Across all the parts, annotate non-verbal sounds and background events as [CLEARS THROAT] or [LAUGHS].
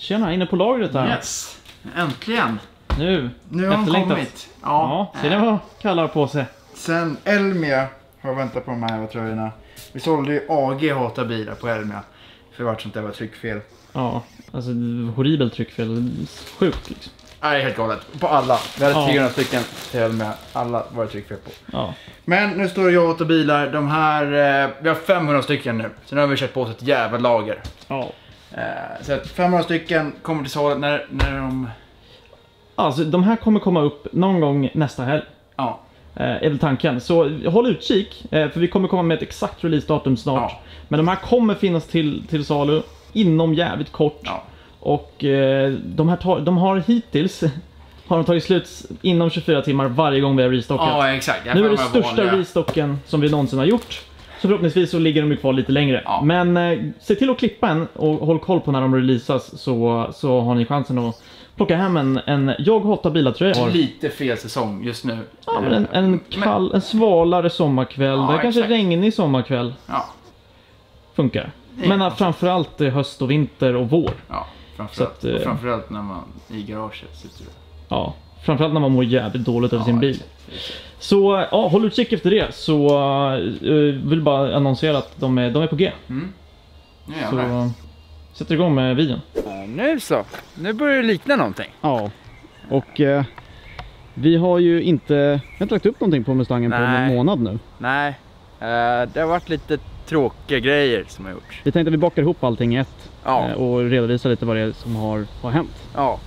Tjena, inne på lagret här. Yes, äntligen. Nu, Nu har efterlängtat. kommit. Ja, Ja, ser ni vad kallar på sig? Sen Elmia har väntat på de här tröjorna. Vi sålde ju AG Hata bilar på Elmia. För vart sånt där var tryckfel. Ja, alltså horribelt tryckfel. Sjukt liksom. Nej, helt galet. På alla. Vi hade Ja. 300 stycken till Elmia. Alla var det tryckfel på. Ja. Men nu står det jag Hata bilar. De här, eh, vi har 500 stycken nu. Så nu har vi köpt på oss ett jävla lager. ja. Eh, så att 500 stycken kommer till salu när, när de... Alltså de här kommer komma upp någon gång nästa helg. Ja. Eh, är väl tanken. Så håll utkik, eh, för vi kommer komma med ett exakt releasedatum snart. Ja. Men de här kommer finnas till, till salu inom jävligt kort. Ja. Och de, här tar, de har hittills [LAUGHS] har de tagit slut inom 24 timmar varje gång vi har restockat. Ja, exakt. Nu är det största vanliga. restocken som vi någonsin har gjort. Så förhoppningsvis så ligger de ju kvar lite längre. Ja. Men eh, se till att klippa en och håll koll på när de releasas så, så har ni chansen att plocka hem en, en Jag hatar bilar-tröja. Lite fel säsong just nu. Ja, men en, en, kall, en svalare sommarkväll, Ja, det kanske exakt. regnig sommarkväll Ja, funkar. Är Men framförallt eh, höst och vinter och vår. ja. Så Framförallt, att, eh, och framförallt när man i garaget sitter. Ja, framförallt när man mår jävligt dåligt över Ja, sin bil. exakt, exakt. Så ja, håll utkik efter det. Så uh, vill bara annonsera att de är, de är på G. Mm. Nu Så uh, sätter igång med videon. Nu så. Nu börjar det likna någonting. Ja, och eh, vi har ju inte, vi har inte lagt upp någonting på Mustangen på Nej. en månad nu. Nej, eh, det har varit lite tråkiga grejer som har gjorts. Vi tänkte att vi bakar ihop allting i ett Ja, och redovisar lite vad det är som har, har hänt. ja.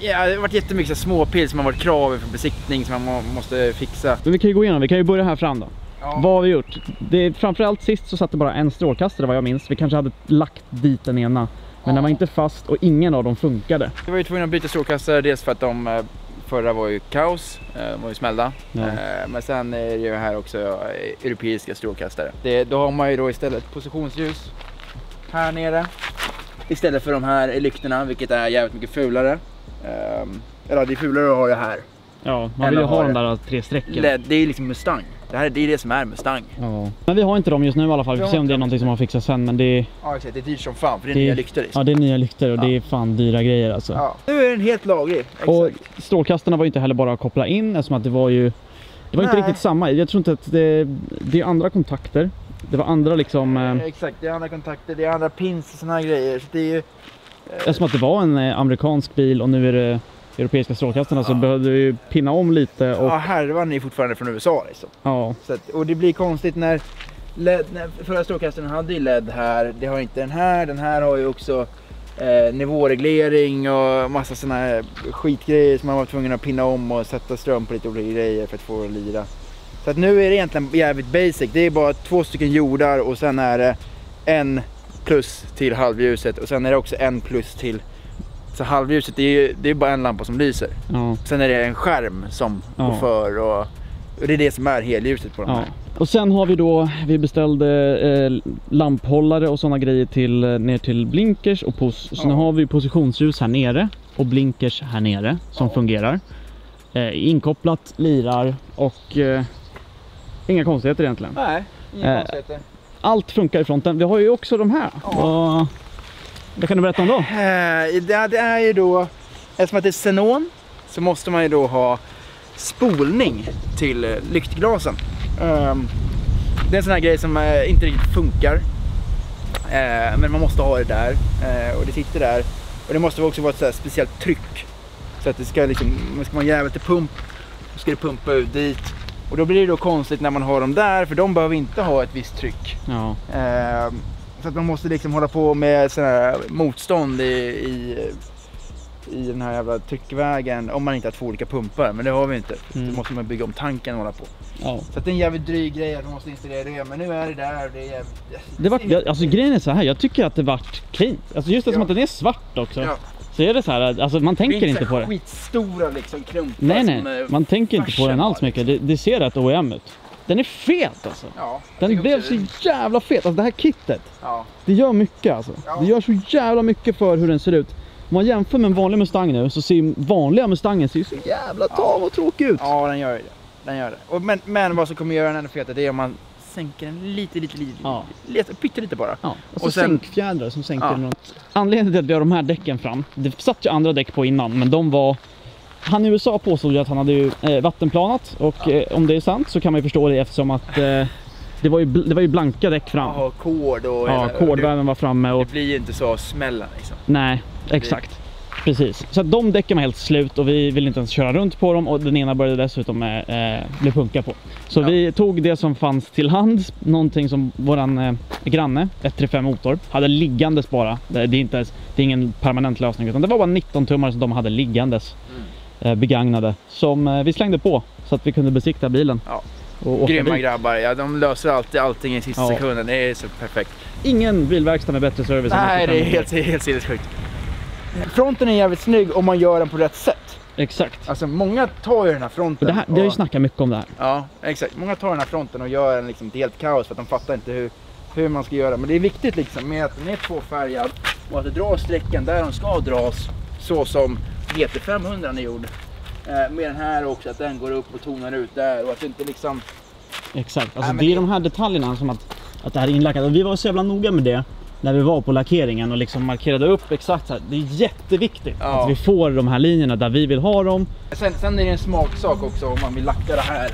Ja, det har varit jättemycket så här småpil som har varit krav för besiktning som man må- måste fixa. Men vi kan ju gå igenom, vi kan ju börja här fram då. Ja. Vad har vi gjort? Det, framförallt sist så satt det bara en strålkastare vad jag minns. Vi kanske hade lagt dit den ena. Men Ja. den var inte fast och ingen av dem funkade. Vi var ju tvungna att byta strålkastare, dels för att de eh, förra var ju kaos, eh, de var ju smällda. Ja. Eh, Men sen är det ju här också europeiska strålkastare. Det, då har man ju då istället positionsljus här nere. Istället för de här lyktorna, vilket är jävligt mycket fulare. Ehm, Eller det är fulare att ha det här. Ja, man vill ju ha de där tre strecken. LED, det är liksom Mustang. Det här det är det som är Mustang. Ja. Men vi har inte dem just nu i alla fall. Vi får se om det är inte någonting som har fixats sen. Men det är, Ja exakt, det är dyrt som fan för det är Det- nya lyktor liksom. ja, det är nya lyktor och Ja. det är fan dyra grejer alltså. Ja. Nu är den helt laglig. Exakt. Och strålkastarna var ju inte heller bara att koppla in eftersom att det var ju Det var inte Nej. riktigt samma. Jag tror inte att det, det är andra kontakter. Det var andra liksom eh, Exakt, det är andra kontakter, det är andra pins och såna här grejer. Så det är ju... Eftersom att det var en eh, amerikansk bil och nu är det europeiska strålkastarna så Ja. behövde vi pinna om lite och Ja, härvan är fortfarande från USA liksom. ja. Att, och det blir konstigt när, LED, när förra strålkastaren hade ju LED här, det har inte den här. Den här har ju också eh, nivåreglering och massa här skitgrejer som man var tvungen att pinna om och sätta ström på lite olika grejer för att få det att lira. Så att nu är det egentligen jävligt basic. Det är bara två stycken jordar och sen är det en plus till halvljuset och sen är det också en plus till så halvljuset, det är ju det är bara en lampa som lyser. ja. Sen är det en skärm som Ja. går för och, och det är det som är helljuset på de Ja. här. Och sen har vi då, vi beställde eh, lamphållare och sådana grejer till, eh, ner till blinkers och pos. Så Ja. nu har vi positionsljus här nere och blinkers här nere som fungerar. Eh, inkopplat, lirar och eh, inga konstigheter egentligen. Nej, inga Eh, konstigheter. Allt funkar i fronten. Vi har ju också de här. Ja. Vad, vad kan du berätta om dem? Eh, det, är ju då, eftersom att det är xenon så måste man ju då ha spolning till eh, lyktglasen. Ehm, det är en sån här grej som eh, inte riktigt funkar. Men man måste ha det där och det sitter där. Och det måste också vara ett så speciellt tryck. Så att det ska liksom, man ska vara en jävel till pump, då ska det pumpa ut dit. Och då blir det då konstigt när man har dem där för de behöver inte ha ett visst tryck. Ja. Eh, så att man måste liksom hålla på med sån här motstånd i, i, i den här jävla tryckvägen om man inte har två olika pumpar. Men det har vi inte. Mm. Då måste man bygga om tanken och hålla på. ja. Så det är en jävligt dryg grej att man måste installera det. Men nu är det där det är jävligt... Det jag- alltså grejen är så här, jag tycker att det vart cleant. Alltså just det som Ja. att den är svart också. Ja. Så är det så här, alltså man tänker inte på det. skitstora liksom klumpar Nej nej, eh, man tänker inte på den alls mycket. Det, det ser rätt OEM ut. Den är fet alltså. Ja, Den blev så det. jävla fet. Alltså det här kittet, Ja, det gör mycket alltså. Ja. Det gör så jävla mycket för hur den ser ut. Om man jämför med en vanlig Mustang nu så ser vanliga Mustangen ser så jävla tam och tråkig ut. ja den gör det. Den gör det. Och men, men vad som kommer göra den ännu fetare det är om man sänker den lite, lite, lite, Ja. lite pyttelite bara. Ja, och så Och sen- sänkfjädrar som sänker Ja. något. Anledningen till att vi har de här däcken fram, det satt ju andra däck på innan, men de var... Han i USA påstod ju att han hade ju, eh, vattenplanat och eh, om det är sant så kan man ju förstå det eftersom att eh, det, var ju, det var ju blanka däck fram. Ja, kord och... Ja, kordvärmen var framme och... det blir ju inte så av smällen liksom. Nej, exakt. Precis. Så de däcken var helt slut och vi ville inte ens köra runt på dem och den ena började dessutom eh, eh, bli punka på. Så Ja. vi tog det som fanns till hands, någonting som våran eh, granne, 135 motor, hade liggandes bara. Det, det, är inte, ens- det är ingen permanent lösning utan det var bara 19 tummar som de hade liggandes. Mm. Eh, begagnade. Som eh, vi slängde på så att vi kunde besikta bilen. Ja. Och Grymma dit. grabbar, ja, de löser alltid allting i sista Ja. sekunden. Det är så perfekt. Ingen bilverkstad med bättre service än Nej, det 135 är helt, helt sinnessjukt. Fronten är jävligt snygg om man gör den på rätt sätt. Exakt. Alltså många tar ju den här Och fronten det här, det har ju och- snackat mycket om det här. Ja, exakt. Många tar den här fronten och gör den liksom till helt kaos för att de fattar inte hur, hur man ska göra. Men det är viktigt liksom med att den är tvåfärgad och att det drar strecken där de ska dras. Så som GT500 är gjord. Eh, med den här också, att den går upp och tonar ut där och att det inte liksom... Exakt, alltså Nej, det är det- de här detaljerna som att, att det här är inlackat. Och vi var så jävla noga med det när vi var på lackeringen och liksom markerade upp exakt så här. Det är jätteviktigt Ja. att vi får de här linjerna där vi vill ha dem. Sen, sen är det en smaksak också om man vill lacka det här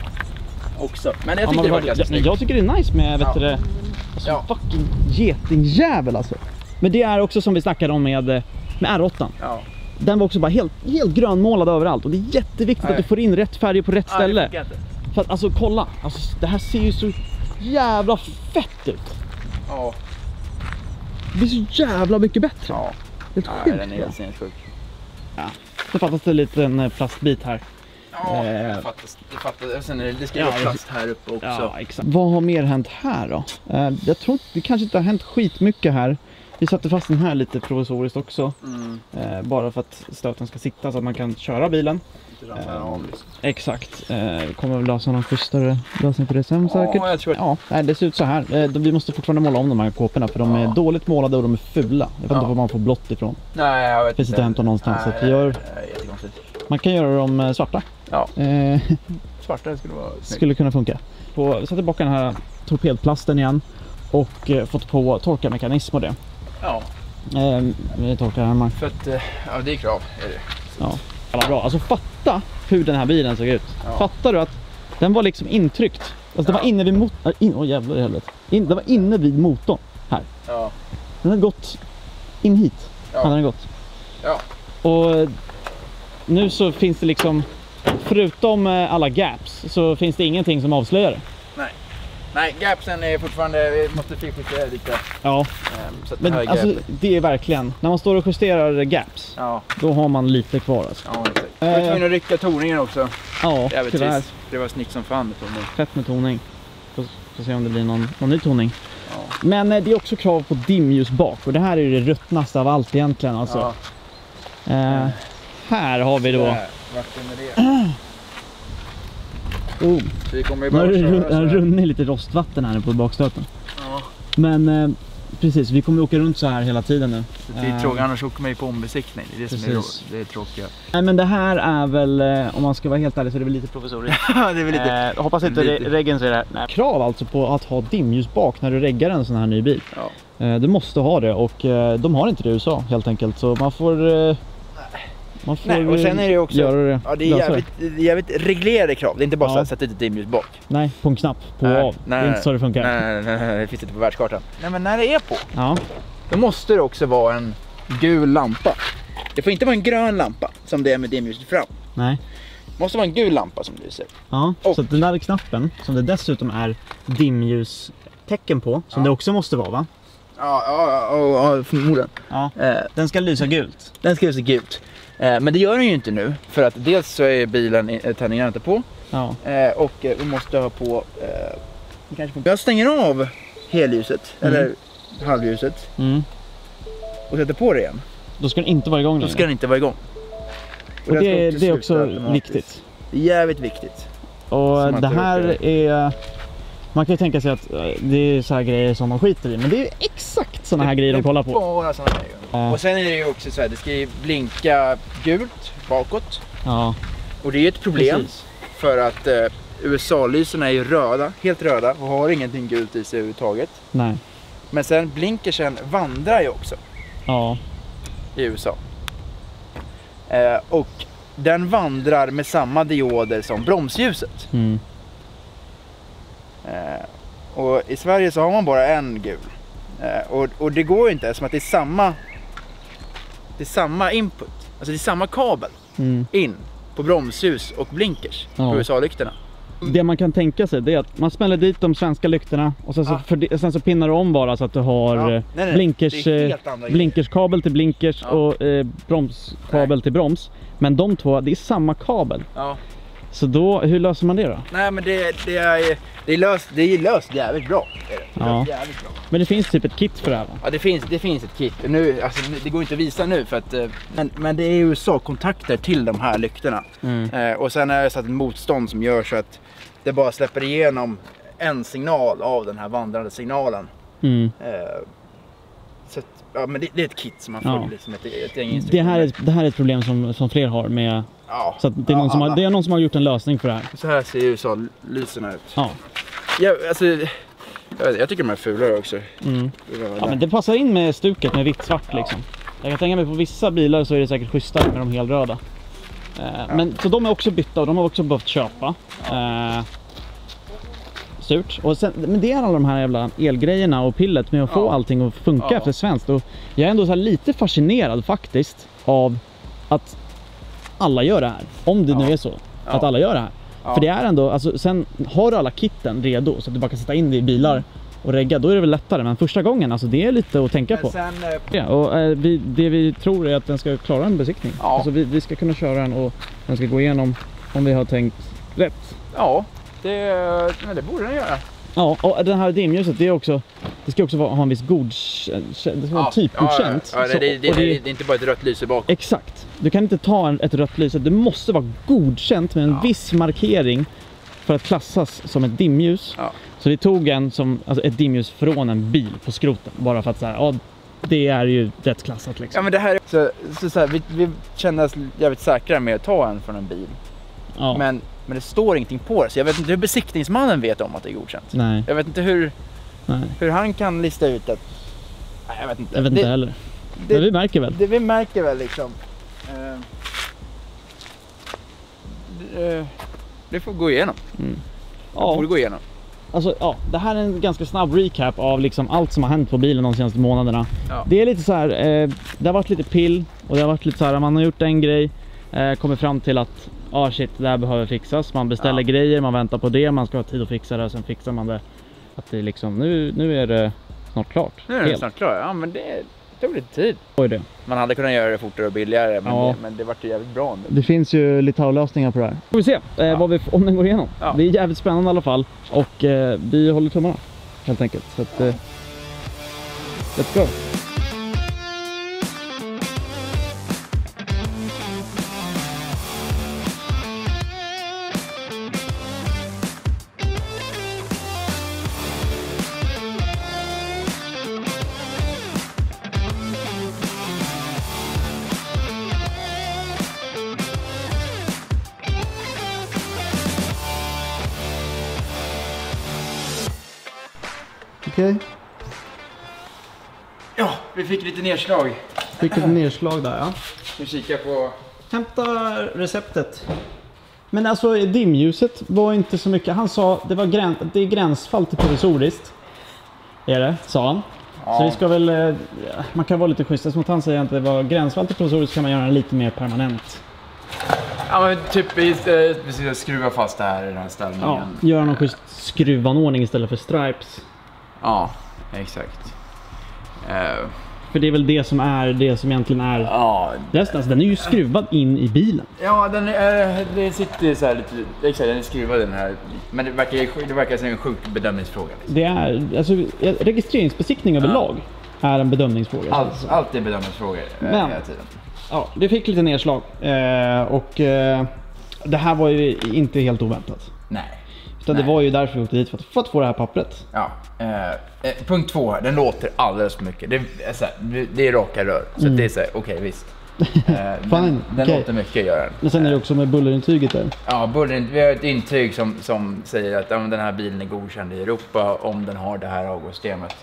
också. Men jag Ja, tyckte man det var ganska jag, snyggt. jag tycker det är nice med, vet Ja. det, alltså Ja. fucking getingjävel alltså. Men det är också som vi snackade om med, med R8. Ja. Den var också bara helt, helt grönmålad överallt och det är jätteviktigt Nej. att du får in rätt färger på rätt Ja, det ställe. För att alltså kolla, alltså, det här ser ju så jävla fett ut. Ja. Det blir så jävla mycket bättre. Ja. Helt Nej, sjukt den är helt sinnessjuk. Det fattas en liten eh, plastbit här. Ja, Eh. det fattas. Det fattas. Sen är det, det ska Ja, vara plast här uppe också. Ja, exakt. Vad har mer hänt här då? Eh, jag tror det kanske inte har hänt skitmycket här. Vi satte fast den här lite provisoriskt också. Mm. Eh, bara för att stöten ska sitta så att man kan köra bilen. Inte liksom. Exakt. Eh, vi kommer väl lösa någon schysstare lösning på det sen säkert. Ja, jag tror. Ja, nej, det ser ut så här. Eh, vi måste fortfarande måla om de här kåporna för de är Ja. dåligt målade och de är fula. Jag vet Ja. inte var man får blått ifrån. Nej, jag vet Finns inte att hämta någonstans, så att vi Nej, gör- är jättekonstigt. Man kan göra dem eh, svarta. Ja. Eh, Svarta skulle vara snyggt. skulle kunna funka. På, satt tillbaka den här torpedplasten igen och eh, fått på torkarmekanism och det. Ja, Eh, torkararmar. för att... Ja, det är krav. Är det. Ja. Alla bra. Alltså fatta hur den här bilen såg ut. Ja. Fattar du att den var liksom intryckt? Alltså den var Ja. inne vid motorn. In, åh jävlar i helvete. In, den var inne vid motorn. Ja. Den hade gått in hit. Ja. Hade den gått. Ja. Och eh, nu så finns det liksom, förutom eh, alla gaps, så finns det ingenting som avslöjar det. Nej, gapsen är fortfarande... Vi måste finjustera lite. Ja, det men är alltså det är verkligen, när man står och justerar gaps, Ja, då har man lite kvar alltså. ja exakt. Jag var tvungen att rycka toningen också. Ja, Jävligt tyvärr. trist. Det var snyggt som fan med toning. Fett med toning. Får, får se om det blir någon, någon ny toning. Ja. Men eh, det är också krav på dimljus bak och det här är ju det ruttnaste av allt egentligen alltså. Ja. Eh, här har vi då... Vart är det? [CLEARS THROAT] Oh, Så vi kommer ju bara det köra så här. runnit lite rostvatten här nu på bakstöten. Ja. Men eh, precis, vi kommer åka runt så här hela tiden nu. Det är Eh, tråkigt, annars åker man ju på ombesiktning. Det är det som är, Precis. det är tråkiga. Nej men det här är väl, eh, om man ska vara helt ärlig så är det väl lite provisoriskt. [LAUGHS] Ja, det är väl lite... Eh, hoppas inte lite. reggen ser det här. Nej. Krav alltså på att ha dimljus bak när du reggar en sån här ny bil. Ja. Eh, du måste ha det och eh, de har inte det i USA helt enkelt. Så man får... Man får Nej, och sen är det också- göra det. Ja, det är jävligt, det jävligt reglerade krav. Det är inte bara Ja. så att sätta ett dimljus bak. Nej, på en knapp. På och av. det är inte så det funkar. Nej, nej, nej, det finns inte på världskartan. Nej, men när det är på, Ja, då måste det också vara en gul lampa. Det får inte vara en grön lampa som det är med dimljuset fram. nej. Det måste vara en gul lampa som lyser. Ja, Och- så att den där knappen som det dessutom är dimljustecken på, som Ja. det också måste vara va? Ja, ja, ja, ja förmodligen. Ja. Eh, Den ska lysa gult. den ska lysa gult. Eh, men det gör den ju inte nu. För att dels så är bilen, eh, tändningarna inte på. Ja, Eh, och vi måste ha på... Kanske. Jag stänger av helljuset, Mm. eller halvljuset, mm. och sätter på det igen. Då ska den inte vara igång Då längre. ska den inte vara igång. Och ska det, det är också viktigt. Det är jävligt viktigt. Och Som det här är... Man kan ju tänka sig att eh, det är så här grejer som de skiter i, men det är exakt såna här grejer de kollar på. Bara såna här grejer. Ja. Och sen är det ju också så här, det ska ju blinka gult bakåt. Ja, Och det är ju ett problem. precis. för att eh, USA-lyserna är ju röda, helt röda och har ingenting gult i sig överhuvudtaget. Nej. Men sen blinkersen vandrar ju också Ja. i USA. Eh, och den vandrar med samma dioder som bromsljuset. Mm. Eh, och i Sverige så har man bara en gul. Eh, och, och det går ju inte eftersom att det är samma det är samma input. Alltså det är samma kabel Mm. in på bromsljus och blinkers Ja. på USA-lyktorna. Det man kan tänka sig det är att man smäller dit de svenska lyktorna och sen så, Ja. förde- sen så pinnar du om bara så att du har Ja. eh, Nej, nej, blinkers, blinkerskabel till blinkers Ja. och eh, bromskabel till broms. Men de två, det är samma kabel. Ja. Så då, hur löser man det då? Nej men det, det, är, det, är löst, det är löst jävligt bra. Det är det. Ja. jävligt bra. Men det finns typ ett kit för det här va? Ja det finns, det finns ett kit. Nu, alltså, det går inte att visa nu för att, eh, men, men det är USA-kontakter till de här lyktorna. Mm. Eh, och sen är det så att ett motstånd som gör så att det bara släpper igenom en signal av den här vandrande signalen. Mm. Eh, så att, ja men det, det är ett kit som man Ja. följer liksom ett, ett gäng Det, här är, det här är ett problem som, som fler har med... ja. Så det, är någon Ja, som har, det är någon som har gjort en lösning för det här. Så här ser USA-lyserna ut. Ja. Jag, alltså, jag, vet, jag tycker de är fulare också. Mm. ja men det passar in med stuket med vitt svart liksom. Jag kan tänka mig på vissa bilar så är det säkert schysstare med de helröda. Eh, Men så de är också bytta och de har också behövt köpa. Eh, surt. Och sen, men det är alla de här jävla elgrejerna och pillet med att få Ja. allting att funka Ja. efter svenskt. Och jag är ändå så här lite fascinerad faktiskt av att alla gör det här. Om det nu Ja. är så. Ja. Att alla gör det här. Ja. För det är ändå, alltså, sen har du alla kitten redo så att du bara kan sätta in det i bilar och regga, då är det väl lättare. Men första gången, alltså det är lite att tänka Men på. sen, eh, Ja, och eh, vi, det vi tror är att den ska klara en besiktning. Ja. Alltså vi, vi ska kunna köra den och den ska gå igenom om vi har tänkt rätt. ja, det, men det borde den göra. Ja, och det här dimljuset, det är också, det ska också vara, ha en viss godkänt, det ska vara typgodkänt. Ja, ja, Så- det, det, det, det är inte bara ett rött lyse bak. Exakt. Du kan inte ta en, ett rött lyse, det måste vara godkänt med en Ja. viss markering för att klassas som ett dimljus. Ja. Så vi tog en som, alltså ett dimljus från en bil på skroten. Bara för att säga, ja det är ju rätt klassat liksom. Ja men det här, så, så, så här, vi, vi känner oss jävligt säkra med att ta en från en bil. Ja. Men, men det står ingenting på det, så jag vet inte hur besiktningsmannen vet om att det är godkänt. Nej, Jag vet inte hur, nej. hur han kan lista ut att... Nej, jag vet inte. Jag vet det, inte heller. det, Men vi märker väl. det vi märker väl liksom... Eh, det, det får gå igenom. Det Ja, får gå igenom. alltså, ja, det här är en ganska snabb recap av liksom allt som har hänt på bilen de senaste månaderna. Ja. Det är lite så här, eh, det har varit lite pill och det har varit lite så här, man har gjort en grej, eh, kommer fram till att ah shit, det här behöver fixas. Man beställer Ja. grejer, man väntar på det, man ska ha tid att fixa det och sen fixar man det. Att det liksom, nu, nu är det snart klart. Nu är Helt. snart klar. Ja men det tog lite tid. Oj, det. Man hade kunnat göra det fortare och billigare men, Ja. det, men det vart ju jävligt bra ändå. det finns ju Litau-lösningar på det här. Får vi se eh, Ja. vad vi, om den går igenom. Ja. Det är jävligt spännande i alla fall och eh, vi håller tummarna helt enkelt. Så att, eh, let's go. Okej, Ja, vi fick lite nedslag. fick ett nedslag där ja. Vi kikar på... Hämta receptet. Men alltså dimljuset var inte så mycket. Han sa det var grän, det är gränsfall till provisoriskt. Är det, sa han. Så Ja. vi ska väl, eh, man kan vara lite schysst. Som han säger att det var gränsfall till provisoriskt kan man göra den lite mer permanent. Ja men typ eh, vi ska skruva fast det här i den här ställningen. Ja, göra någon schysst skruvanordning istället för stripes. Ja, exakt. Eh, För det är väl det som är det som egentligen är ja, resten. Alltså, den är ju skruvad in i bilen. ja den är, det sitter så här lite, exakt den är skruvad den här. Men det verkar, det verkar som en sjuk bedömningsfråga. Liksom. Det är, alltså, registreringsbesiktning överlag är en bedömningsfråga. Allt, allt är bedömningsfrågor eh, Men- hela tiden. Ja, det fick lite nedslag. Eh, och eh, det här var ju inte helt oväntat. Nej. Utan Nej. det var ju därför vi åkte dit, för att, för att få det här pappret. Ja. Eh, eh, punkt två, här, den låter alldeles för mycket. Det, är så här, det- är raka rör. Så Mm. det är så här, okej visst. [LAUGHS] Eh, den den okej. låter mycket gör den. Men sen är det också med bullerintyget där. Ja, buller, vi har ett intyg som, som säger att men den här bilen är godkänd i Europa om den har det här avgassystemet.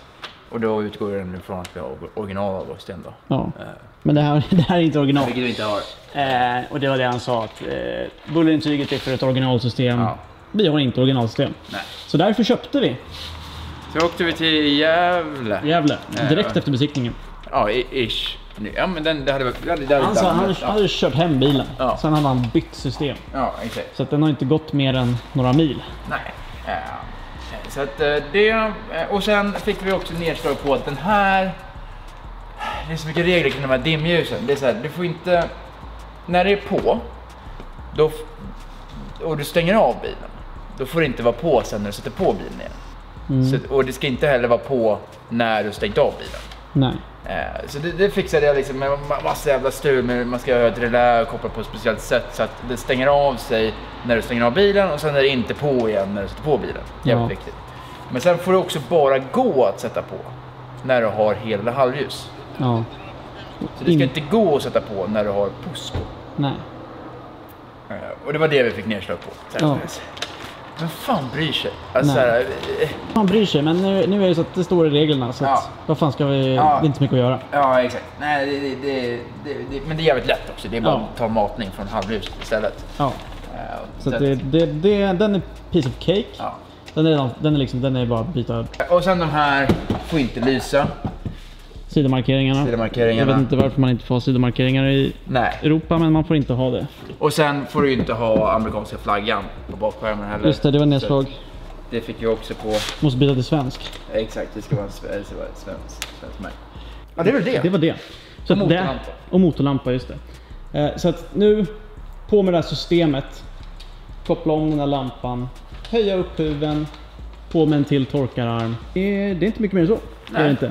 Och då utgår den ifrån att vi har original avgassystem då. Ja. Eh, Men det här, [LAUGHS] det här är inte original. vilket vi inte har. Eh, och det var det han sa att eh, bullerintyget är för ett originalsystem. Ja. Vi har inte originalsystem. Nej. Så därför köpte vi Så åkte vi till Gävle. Gävle direkt ja. efter besiktningen. Ja, ish. Ja, men den, det hade varit... Det hade, det hade Han sa han hade, ja. hade kört hem bilen. Ja. Sen hade han bytt system. ja, exakt. Så att den har inte gått mer än några mil. Nej. Eh, Så att eh, det... eh, Och sen fick vi också nedslag på att den här... Det är så mycket regler kring de här dimljusen. Det är så här, du får inte... När det är på, då... Och du stänger av bilen. Då får det inte vara på sen när du sätter på bilen igen. Mm. Så, och det ska inte heller vara på när du stängt av bilen. Nej. Eh, Så det, det fixade jag liksom med ma- massa jävla strul. med Man ska ha ett relä kopplat på ett speciellt sätt så att det stänger av sig när du stänger av bilen och sen är det inte på igen när du sätter på bilen. Jävligt Ja. viktigt. Men sen får det också bara gå att sätta på när du har hel eller halvljus. Ja. Så det ska In- inte gå att sätta på när du har puss på. Nej. Eh, Och det var det vi fick nedslag på. Ja. Vem fan bryr sig? Alltså, Nej. så här, eh, Man bryr sig, men nu, nu är det så att det står i reglerna. Så Ja. att, vad fan ska vi... Ja. Det är inte så mycket att göra. ja, exakt. Nej, det, det, det, men det är jävligt lätt också. Det är bara Ja. att ta matning från halvljus istället. Ja. Eh, Så att det, det, det, den är piece of cake. ja. Den är, den är liksom, den är bara att byta Och sen de här får inte lysa. Sidomarkeringarna. Sidomarkeringarna. Jag vet inte varför man inte får ha sidomarkeringar i Nej. Europa, men man får inte ha det. Och sen får du ju inte ha amerikanska flaggan på bakskärmen heller. Just det, det var nedslag. Så Det fick vi också på. Måste byta till svensk. Exakt, det ska vara en sve- det ska vara ett svenskt svensk märke. Ja, det väl det. Det var det. Så Och att det- motorlampa. Och motorlampa, just det. Eh, Så att nu, på med det här systemet. Koppla om den här lampan. Höja upp huven. På med en till torkararm. Det är, det är inte mycket mer än så. Det är det Nej. inte.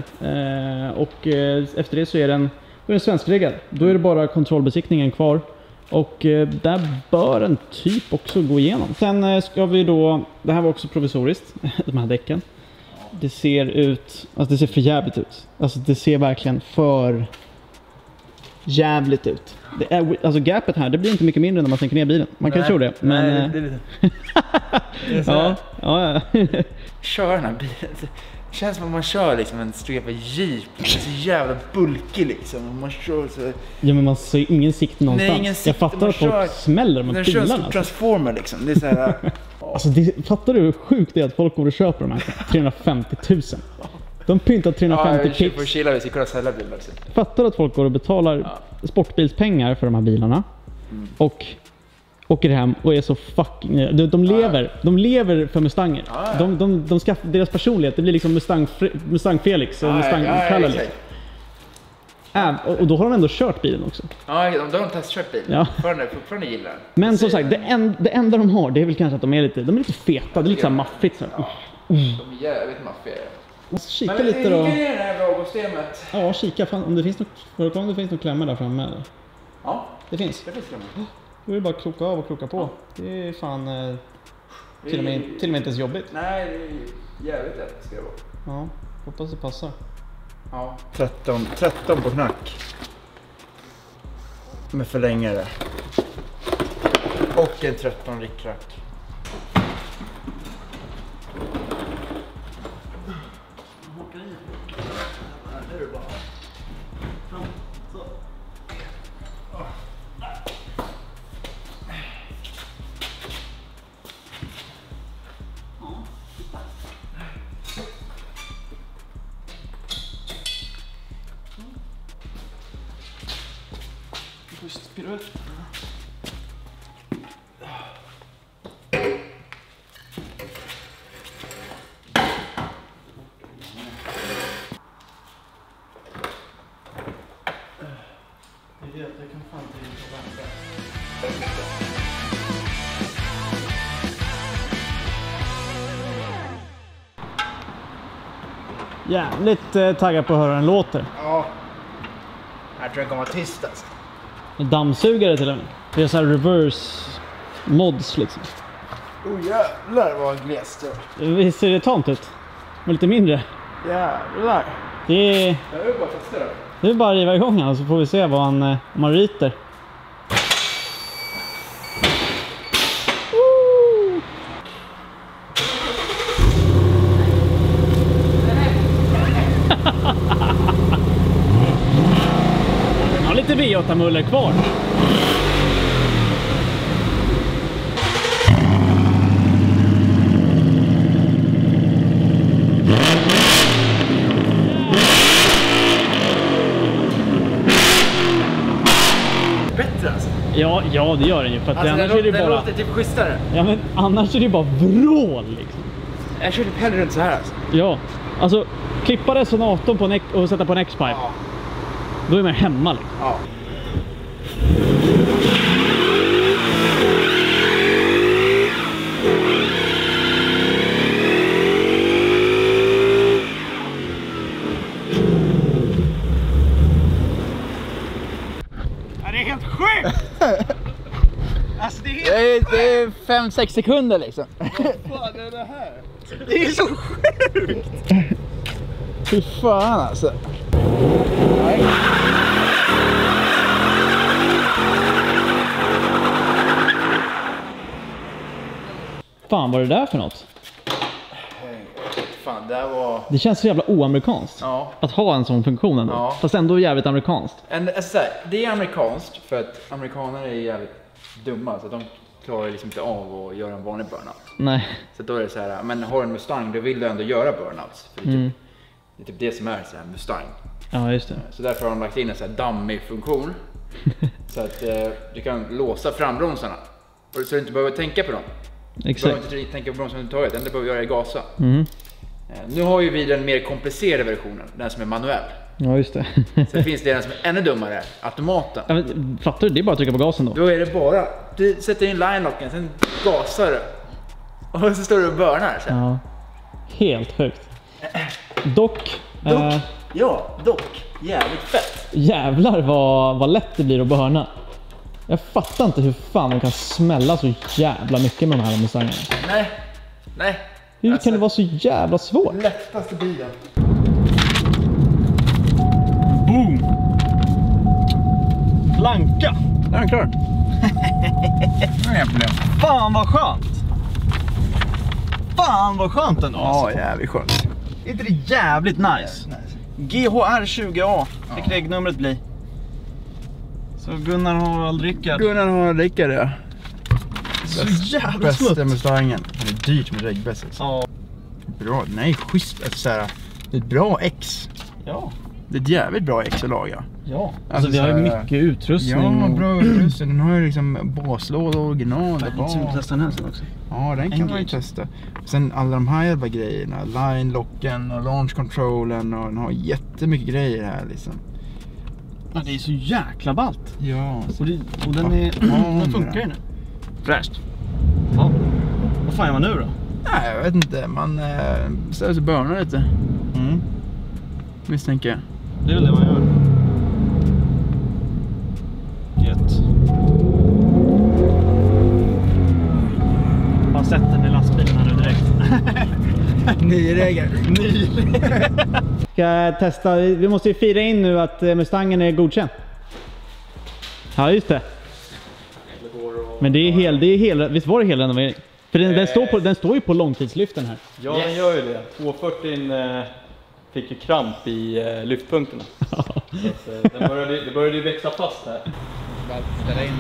Eh, Och eh, efter det så är den, då är den svenskreggad. Då är det bara kontrollbesiktningen kvar. Och eh, där bör den typ också gå igenom. Sen ska vi då, det här var också provisoriskt, [LAUGHS] de här däcken. Det ser ut, alltså det ser för jävligt ut. Alltså det ser verkligen för jävligt ut. Det är, alltså gapet här, det blir inte mycket mindre när man sänker ner bilen. Man kan ju tro det. Men, Nej, eh, [LAUGHS] det, det, lite- det så ja, ja, ja. [LAUGHS] Kör den här bilen. Det känns som att man kör liksom en jävla jeep. Den är så jävla bulkig liksom. Man kör så... ja, men man ser ingen sikt någonstans. ingen Jag sikt, fattar man att folk kör- smäller med Den kör en bilarna. stor transformer liksom. Det är så här... [LAUGHS] Alltså, det, fattar du hur sjukt det är att folk går och köper de här för 350 000? De pyntar Ja, 350 jag kör på pix. Kila, vi ska kunna sälja bilar. Fattar att folk går och betalar sportbilspengar för de här bilarna Mm. och åker hem och är så fucking... De, de, lever, de lever för Mustanger. Ja, ja. De, de, de skaff, deras personlighet, det blir liksom Mustang, Mustang Felix och Mustang Kalle. liksom. Äh, och, och då har de ändå kört bilen också. Ja, de, de har testkört bilen. Ja. Fortfarande, fortfarande gillar. Men som sagt, det, en, det enda de har det är väl kanske att de är lite, de är lite feta. Det är lite såhär maffigt. Så här. De är jävligt maffiga. Måste Kika Men lite då. Är det här avgassystemet? Ja, kika fan, om det finns något, förekommer det finns något klämmor där framme. Eller? Ja, Det finns. det finns det. Då är det bara att kroka av och kroka på. Det är fan eh, till, och med, till och med inte ens jobbigt. Nej, det är jävligt lätt ska det vara. Ja, hoppas det passar. Ja. 13, 13 på knack. Med förlängare. Och en 13 rickrack. Jävligt eh, taggad på att höra hur den låter. Ja. Jag tror den kommer vara tyst alltså. En dammsugare till och med. Det är så här reverse mods liksom. Oh jävlar vad glest det. Visst ser det tamt ut? Men lite mindre. Jävlar. Det är... Jag vill bara testa det. Det är bara att riva igång han så får vi se vad han, eh, om han ryter. Woo! Han har lite V8-muller kvar. Bättre alltså. Ja, ja det gör den ju. För att Alltså den, annars är det den bara... låter typ schysstare. Ja men annars är det bara vrål liksom. Jag kör typ hellre runt så här alltså. Ja, alltså klippa resonatorn på en och sätta på en X-Pipe. Ja. Då är man hemma liksom. ja. Ja, det är helt sjukt! alltså det är helt... Det är, det är 5-6 sekunder liksom. fan är det här? Det är så sjukt! Fy fan alltså. Nej. Fan vad är det där för något? Fan, det var... Det känns så jävla oamerikanskt. Ja. Att ha en sån funktion ändå. Ja. Fast ändå jävligt amerikanskt. En, alltså, det är amerikanskt för att amerikaner är jävligt dumma så de klarar liksom inte av att göra en vanlig burnout. Nej. Så då är det så här, men har en Mustang då vill du ändå göra burnouts. För det, är typ, Mm. det är typ det som är så här Mustang. Ja, just det. Så därför har de lagt in en så här dammig funktion. [LAUGHS] så att eh, du kan låsa frambromsarna. Och Så du inte behöver tänka på dem. Du behöver Exakt. inte tänka på bromsarna överhuvudtaget, det enda du behöver göra är gasa. Mm. Eh, Nu har ju vi den mer komplicerade versionen, den som är manuell. Ja, just det. Sen finns det den som är ännu dummare, automaten. ja, men, fattar du? Det är bara att trycka på gasen då. Då är det bara, du sätter in linelocken, sen gasar du. Och så står du och burnar. Här. Ja. Helt sjukt. Dock. Eh, Ja, dock. Jävligt fett. jävlar vad, vad lätt det blir att börna. Jag fattar inte hur fan man kan smälla så jävla mycket med de här Mustangerna. Nej, nej. Hur Alltså- kan det vara så jävla svårt? Lättaste bilen. Blanka! Där är den klar. [LAUGHS] Det är inga problem. Fan vad skönt! Fan vad skönt ändå Ja, jävligt skönt. Är inte det jävligt nice? GHR 20A fick regnumret bli. Så Gunnar har Rickard. Gunnar har Rickard ja. Så jävla Bästa smutt. Mustangen. Det är dyrt med regbäst. alltså. Ja. Bra, nej schysst. Alltså, det är ett bra X. Ja. Det är ett jävligt bra X att laga. Ja. Alltså, Alltså, vi har ju mycket utrustning. Ja, bra utrustning. Den har ju liksom baslåda original Fan, vi bak. testa den här sen också? Ja, den kan man ju testa. Sen alla de här jävla grejerna. Line-locken och launch controlen och den har jättemycket grejer här liksom. Ja, det är så jäkla ballt. Ja, Och, det, och den, är, Ja, den funkar ju nu. Fräscht. Ja. Vad fan gör man nu då? Nej, jag vet inte. Man äh, ställer sig och lite. Mm. Misstänker jag. Det är väl det man gör. Gött. Bara sett den i lastbilen här nu direkt. [LAUGHS] Ny regel. Ny. Ska jag testa? Vi måste ju fira in nu att eh, Mustangen är godkänd. Ja, just det. Men det är hel, det är hel, visst var det hel renovering? För den, den, står på, den står ju på långtidslyften här. Ja, den gör ju det. 240 eh, fick ju kramp i eh, lyftpunkterna. [LAUGHS] Så att, eh, den började, det började ju växa fast här. Ställa in.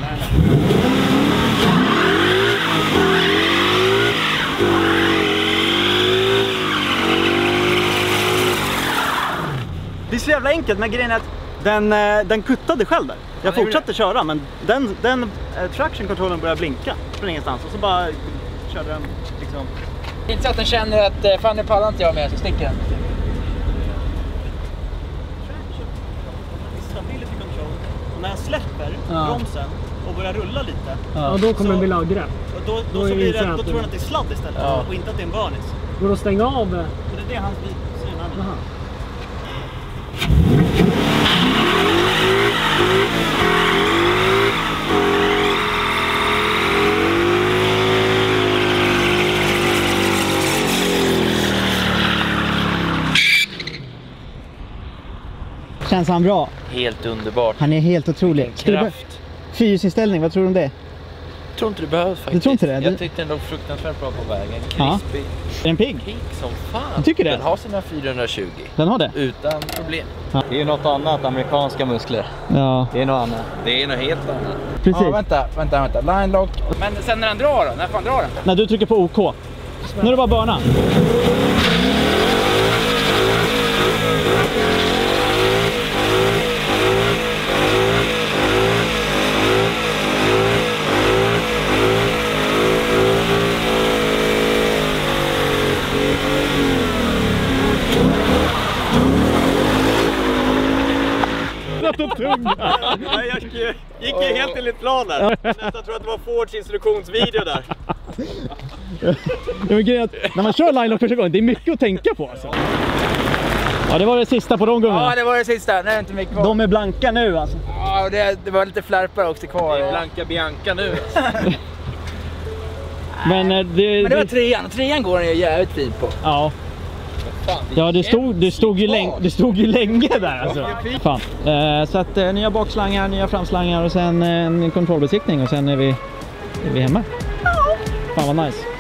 Det är så jävla enkelt, men grejen är att den, eh, den kuttade själv där. Jag fortsatte köra, men den, den eh, traction controllen började blinka från ingenstans och så bara körde den liksom. Inte så att den känner att eh, fan nu pallar inte jag mer så sticker den. När jag släpper Ja. bromsen och börjar rulla lite, Ja. Och då kommer Så- den bli och då, då, Då så blir det, då tror den att det är sladd istället Ja. och inte att det är en burnis. Går det att stänga av? eh, Så det är det hans bil synar känns han bra? Helt underbart. Han är helt otrolig. Du Kraft. Fyrhjulsinställning, vad tror du om det? Jag tror inte det behövs faktiskt. tror inte det? Jag tyckte den låg fruktansvärt bra på vägen. Ja. Krispig. Är den pigg? Pigg som fan. Du tycker det? Den har sina 420. Den har det? Utan problem. Det är något annat, amerikanska muskler. Ja, Det är något annat. Det är något helt annat. precis. Ja, vänta, vänta, vänta. Line lock. Men sen när den drar då? När fan drar den? När du trycker på OK. Nu är det bara att börna. Satt upp tungan. Nej, jag gick- gick ju helt enligt planen. Jag tror att det var Fords instruktionsvideo där. Ja, men grejen att när man kör line första gången, det är mycket att tänka på alltså. Ja, det var det sista på de Ja, gångerna. det var det sista. Nu är det inte mycket kvar. De är blanka nu alltså. Ja, och det, det var lite flärpar också kvar. Det är Blanka Bianca nu. [LAUGHS] Men eh, det... Men det var trean, trean går den ju jävligt fint på. Ja. Ja, det stod, det stod, ju, länge, det stod ju länge där alltså. Fan. Eh, så att eh, nya bakslangar, nya framslangar och sen eh, en kontrollbesiktning och sen är vi, är vi hemma. Fan vad nice.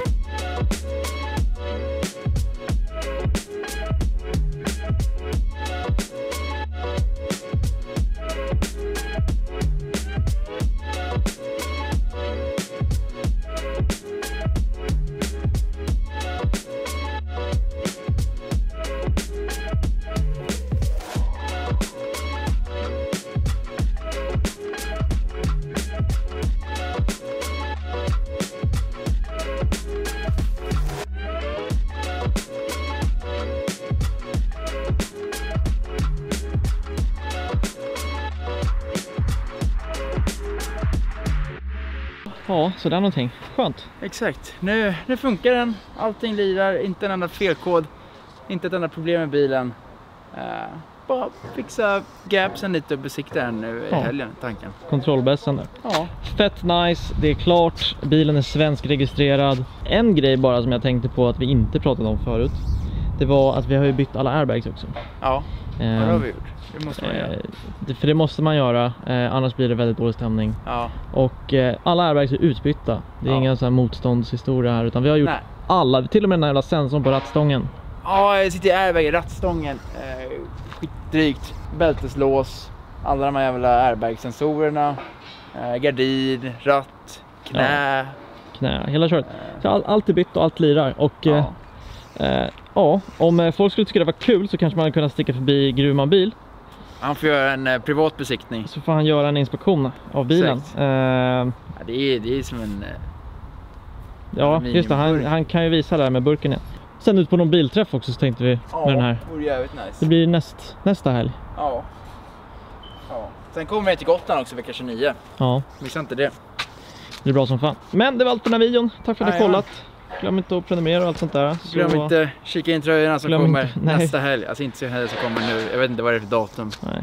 Ja, så där någonting. Skönt. Exakt. Nu, nu funkar den. Allting lirar. Inte en enda felkod. Inte ett enda problem med bilen. Eh, bara fixa gapsen lite och besikta den nu i Ja. helgen, tanken. Kontrollbässan där. Ja. Fett nice, det är klart. Bilen är svenskregistrerad. En grej bara som jag tänkte på att vi inte pratade om förut. Det var att vi har ju bytt alla airbags också. Ja, det har Ehm, vi gjort. Det måste man göra. eh, för det måste man göra, eh, annars blir det väldigt dålig stämning. Ja. Och eh, alla airbags är utbytta. Det är Ja. ingen sån här motståndshistoria här utan vi har gjort Nej. alla, till och med den här jävla sensorn på rattstången. Ja, jag sitter i airbag i rattstången. Eh, skitdrygt. Bälteslås. Alla de här jävla airbag-sensorerna. Eh, gardin, ratt, knä. Knä, hela köret. Så all, allt är bytt och allt lirar. Och eh, Ja. eh, ja, om eh, folk skulle tycka det var kul så kanske man hade kunnat sticka förbi Gruvman bil. Han får göra en eh, privat besiktning. Så får han göra en inspektion av bilen. Eh, Ja, det, är, det är som en... eh, ja, just det. Han, han kan ju visa det här med burken igen. Sen ut på någon bilträff också så tänkte vi med den här. det vore jävligt nice. Det blir näst, nästa helg. Ja. ja. Sen kommer vi till Gotland också vecka 29. Ja, Missa inte det. det blir bra som fan. Men det var allt för den här videon. Tack för att ni kollat. Glöm inte att prenumerera och allt sånt där. Så- Glöm inte kika in tröjorna som Glöm kommer inte- nästa helg. Alltså inte så helg som kommer nu. Jag vet inte vad det är för datum. Nej.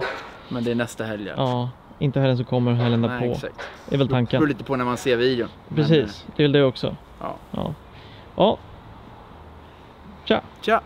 Men det är nästa helg. Ja. Ja, inte helgen som kommer, helgen Nej, därpå. exakt. Det är väl Beror tanken. lite på när man ser videon. Men, Precis, det är väl det också. Ja. Ja. ja. Tja! eh, Tja!